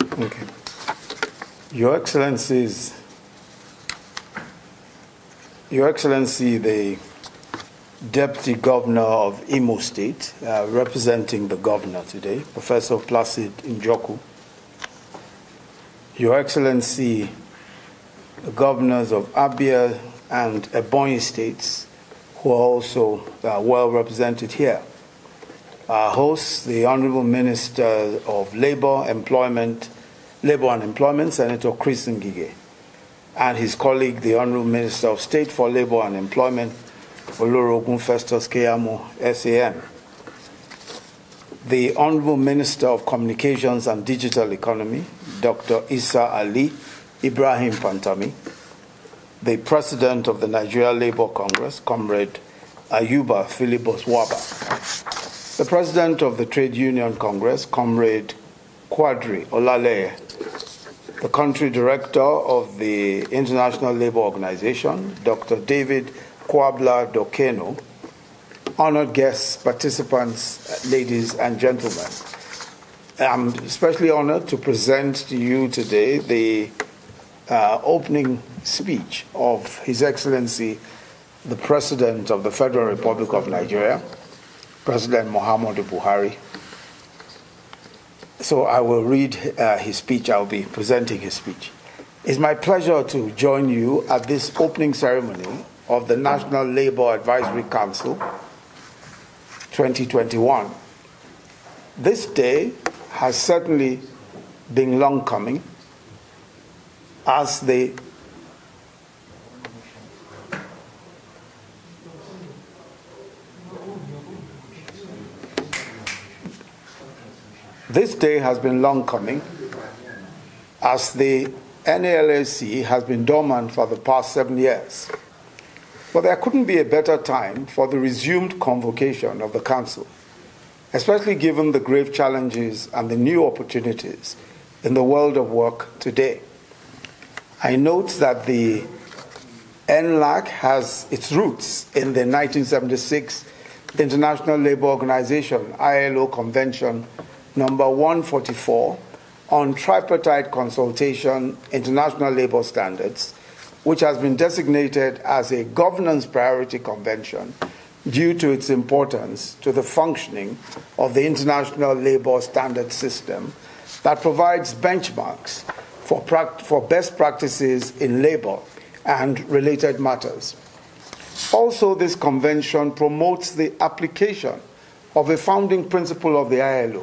Okay. Your Excellencies, Your Excellency, the Deputy Governor of Imo State, uh, representing the Governor today, Professor Placid Njoku, Your Excellency, the Governors of Abia and Ebonyi States, who are also uh, well represented here. Uh, Our host, the Honorable Minister of Labor, Employment, Labor and Employment, Senator Chris Ngige, and his colleague, the Honorable Minister of State for Labor and Employment, Olorogun Festus Keyamo, SAN. The Honorable Minister of Communications and Digital Economy, Dr. Isa Ali Ibrahim Pantami, the President of the Nigeria Labour Congress, Comrade Ayuba Philibus Waba, the President of the Trade Union Congress, Comrade Quadri Olale, the Country Director of the International Labour Organization, Dr. David Kwabla Dokeno, honored guests, participants, ladies and gentlemen. I'm especially honored to present to you today the uh, opening speech of His Excellency, the President of the Federal Republic of Nigeria, President Muhammadu Buhari. So I will read uh, his speech, I'll be presenting his speech. It's my pleasure to join you at this opening ceremony of the National Labour Advisory Council 2021. This day has certainly been long coming as the This day has been long coming as the NALAC has been dormant for the past seven years. But there couldn't be a better time for the resumed convocation of the Council, especially given the grave challenges and the new opportunities in the world of work today. I note that the NLAC has its roots in the 1976 International Labour Organization ILO Convention number 144 on tripartite consultation international labor standards, which has been designated as a governance priority convention due to its importance to the functioning of the international labor standard system that provides benchmarks for, for best practices in labor and related matters. Also, this convention promotes the application of a founding principle of the ILO,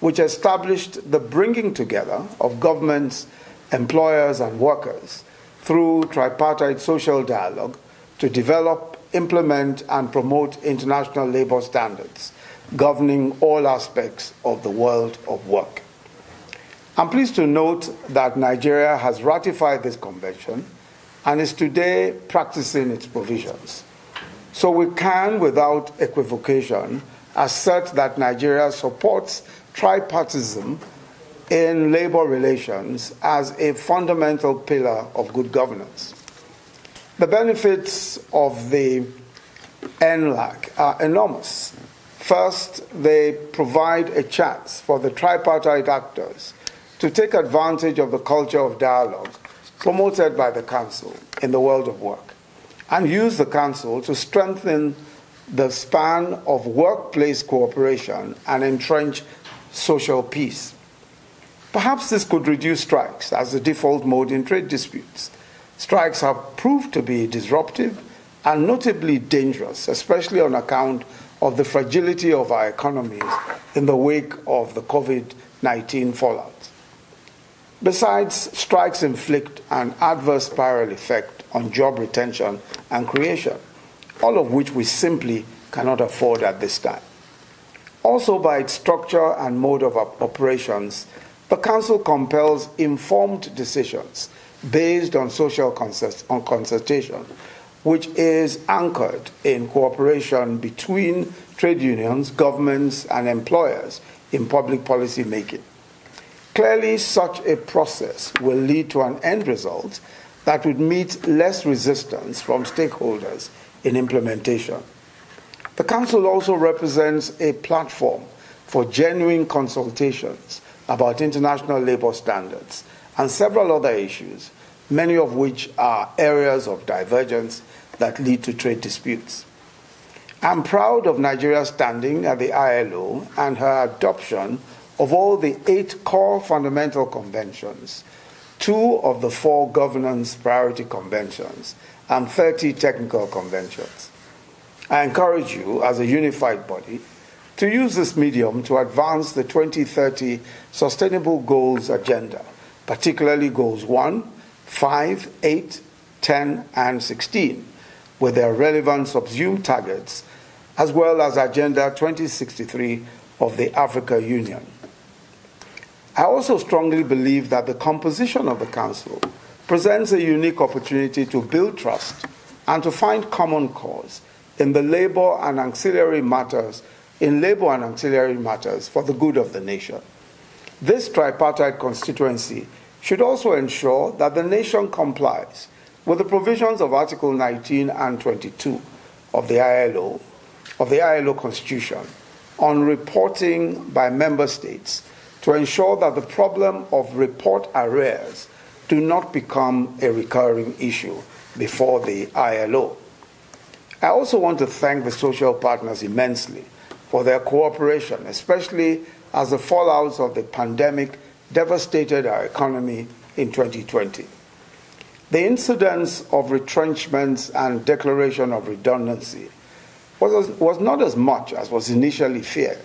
which established the bringing together of governments, employers, and workers through tripartite social dialogue to develop, implement, and promote international labor standards governing all aspects of the world of work. I'm pleased to note that Nigeria has ratified this convention and is today practicing its provisions. So we can, without equivocation, assert that Nigeria supports tripartism in labor relations as a fundamental pillar of good governance. The benefits of the NLAC are enormous. First, they provide a chance for the tripartite actors to take advantage of the culture of dialogue promoted by the Council in the world of work and use the Council to strengthen the span of workplace cooperation and entrench social peace. Perhaps this could reduce strikes as the default mode in trade disputes. Strikes have proved to be disruptive and notably dangerous, especially on account of the fragility of our economies in the wake of the COVID 19 fallout. Besides, strikes inflict an adverse spiral effect on job retention and creation, all of which we simply cannot afford at this time. Also, by its structure and mode of operations, the Council compels informed decisions based on social on consultation, which is anchored in cooperation between trade unions, governments, and employers in public policy making. Clearly, such a process will lead to an end result that would meet less resistance from stakeholders in implementation. The Council also represents a platform for genuine consultations about international labor standards and several other issues, many of which are areas of divergence that lead to trade disputes. I'm proud of Nigeria's standing at the ILO and her adoption of all the eight core fundamental conventions, two of the four governance priority conventions, and 30 technical conventions. I encourage you, as a unified body, to use this medium to advance the 2030 Sustainable Goals Agenda, particularly Goals 1, 5, 8, 10, and 16, with their relevant subsumed targets, as well as Agenda 2063 of the Africa Union. I also strongly believe that the composition of the Council presents a unique opportunity to build trust and to find common cause in the labor and ancillary matters in labor and ancillary matters for the good of the nation. This tripartite constituency should also ensure that the nation complies with the provisions of Article 19 and 22 of the ILO, of the ILO Constitution, on reporting by member states to ensure that the problem of report arrears do not become a recurring issue before the ILO. I also want to thank the social partners immensely for their cooperation, especially as the fallouts of the pandemic devastated our economy in 2020. The incidence of retrenchments and declaration of redundancy was, was not as much as was initially feared,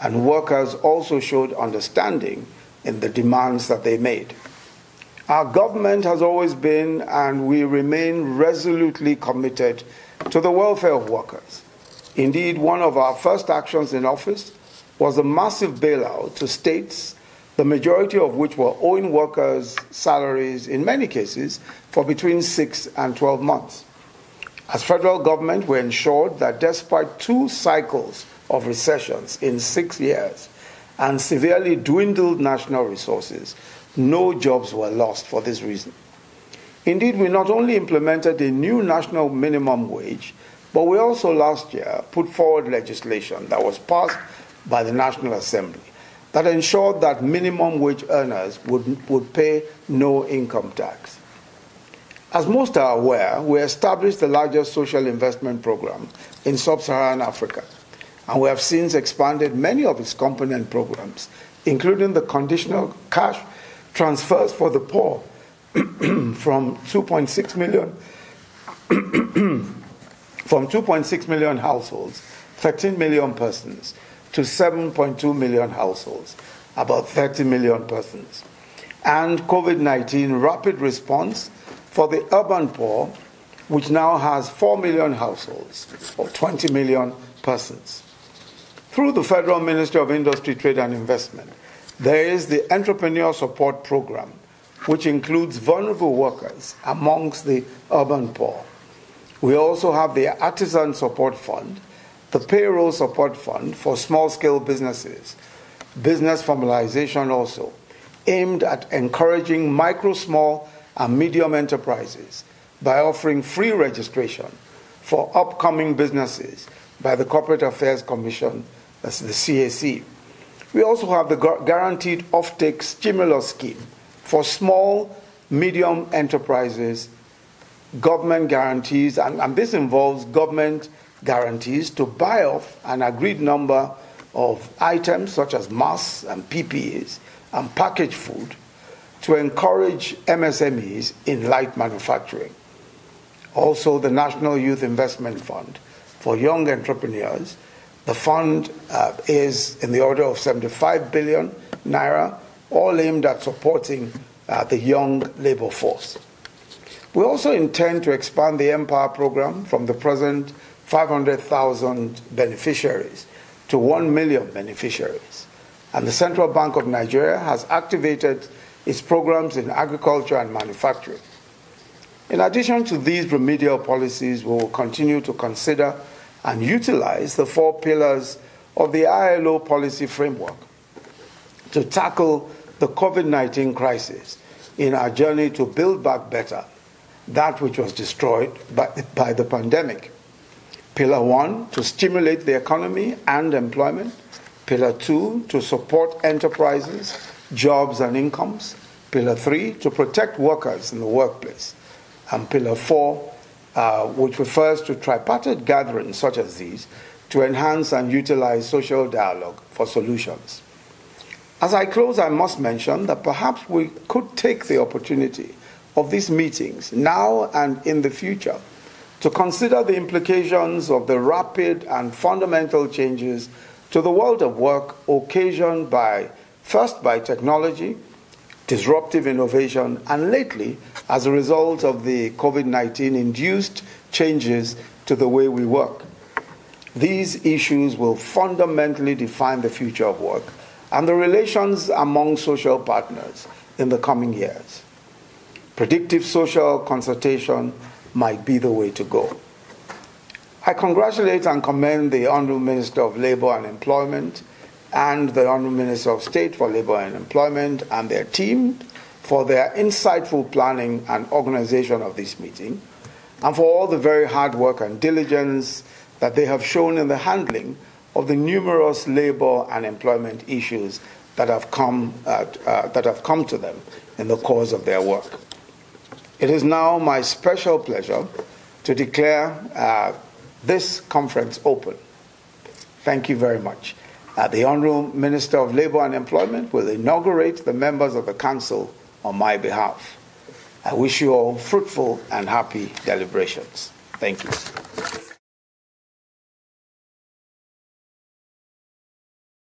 and workers also showed understanding in the demands that they made. Our government has always been, and we remain resolutely committed to the welfare of workers. Indeed, one of our first actions in office was a massive bailout to states, the majority of which were owing workers salaries, in many cases, for between 6 and 12 months. As federal government, we ensured that despite two cycles of recessions in six years and severely dwindled national resources, no jobs were lost for this reason. Indeed, we not only implemented a new national minimum wage, but we also last year put forward legislation that was passed by the National Assembly that ensured that minimum wage earners would, would pay no income tax. As most are aware, we established the largest social investment program in sub Saharan Africa, and we have since expanded many of its component programs, including the conditional cash transfers for the poor from 2.6 million from 2.6 million households, 13 million persons, to 7.2 million households, about 30 million persons. And COVID 19 rapid response for the urban poor, which now has 4 million households, or 20 million persons. Through the Federal Ministry of Industry, Trade and Investment, there is the Entrepreneur Support Program, which includes vulnerable workers amongst the urban poor. We also have the Artisan Support Fund, the Payroll Support Fund for small scale businesses, business formalization also, aimed at encouraging micro, small, and medium enterprises by offering free registration for upcoming businesses by the Corporate Affairs Commission, that's the CAC. We also have the Guaranteed Offtake Stimulus Scheme for small, medium enterprises government guarantees, and, and this involves government guarantees to buy off an agreed number of items such as masks and PPEs and packaged food to encourage MSMEs in light manufacturing. Also, the National Youth Investment Fund for young entrepreneurs. The fund uh, is in the order of 75 billion naira, all aimed at supporting uh, the young labor force. We also intend to expand the N-Power program from the present 500,000 beneficiaries to 1 million beneficiaries. And the Central Bank of Nigeria has activated its programs in agriculture and manufacturing. In addition to these remedial policies, we will continue to consider and utilize the four pillars of the ILO policy framework to tackle the COVID 19 crisis in our journey to build back better that which was destroyed by, by the pandemic. Pillar one, to stimulate the economy and employment. Pillar two, to support enterprises jobs and incomes. Pillar three, to protect workers in the workplace. And pillar four, uh, which refers to tripartite gatherings such as these to enhance and utilize social dialogue for solutions. As I close, I must mention that perhaps we could take the opportunity of these meetings now and in the future to consider the implications of the rapid and fundamental changes to the world of work occasioned by, first, by technology, disruptive innovation, and lately, as a result of the COVID 19 induced changes to the way we work. These issues will fundamentally define the future of work and the relations among social partners in the coming years. Predictive social consultation might be the way to go. I congratulate and commend the Honorable Minister of Labour and Employment and the Honorable Minister of State for Labour and Employment and their team for their insightful planning and organization of this meeting, and for all the very hard work and diligence that they have shown in the handling of the numerous labour and employment issues that have come, uh, uh, that have come to them in the course of their work. It is now my special pleasure to declare uh, this conference open. Thank you very much. Uh, the Honourable Minister of Labour and Employment will inaugurate the members of the Council on my behalf. I wish you all fruitful and happy deliberations. Thank you.